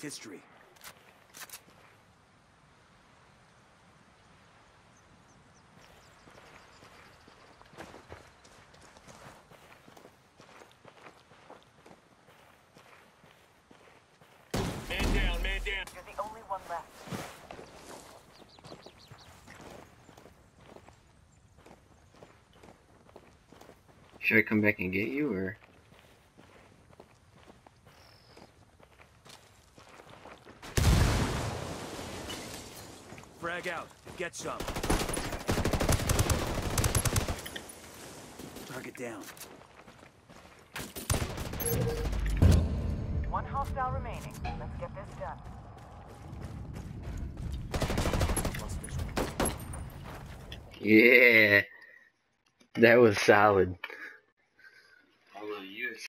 history. Man down, man down. You're the only one left. Should I come back and get you, or? Frag out. Get some. Target down. One hostile remaining. Let's get this done. Yeah, that was solid.